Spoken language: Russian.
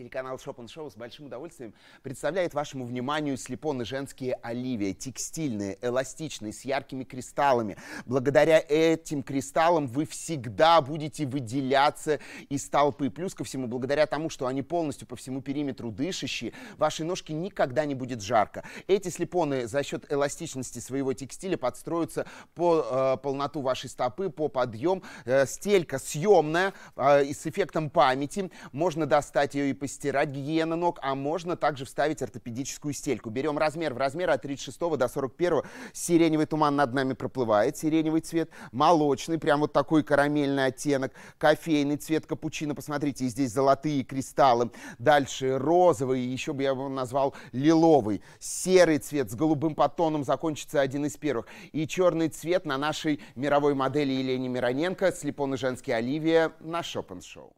Телеканал Шопен Шоу с большим удовольствием представляет вашему вниманию слепоны женские оливия, текстильные, эластичные, с яркими кристаллами. Благодаря этим кристаллам вы всегда будете выделяться из толпы. Плюс ко всему, благодаря тому, что они полностью по всему периметру дышащие, вашей ножке никогда не будет жарко. Эти слепоны за счет эластичности своего текстиля подстроятся по э, полноту вашей стопы, по подъем. Э, стелька съемная э, и с эффектом памяти. Можно достать ее и по постирать гигиена ног, а можно также вставить ортопедическую стельку. Берем размер в размер от 36 до 41. Сиреневый туман над нами проплывает, сиреневый цвет, молочный, прям вот такой карамельный оттенок, кофейный цвет капучино, посмотрите, здесь золотые кристаллы. Дальше розовый, еще бы я его назвал лиловый, серый цвет с голубым подтоном закончится один из первых. И черный цвет на нашей мировой модели Елене Мироненко, слепоны женский Оливия на Шопен Шоу.